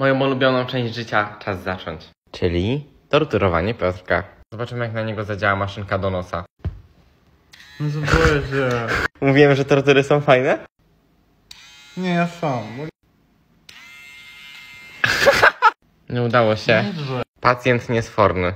Moją ulubioną część życia czas zacząć. Czyli torturowanie Piotrka. Zobaczymy jak na niego zadziała maszynka do nosa. No boję się. Mówiłem, że tortury są fajne? Nie, ja sam. Nie udało się. Pacjent niesforny.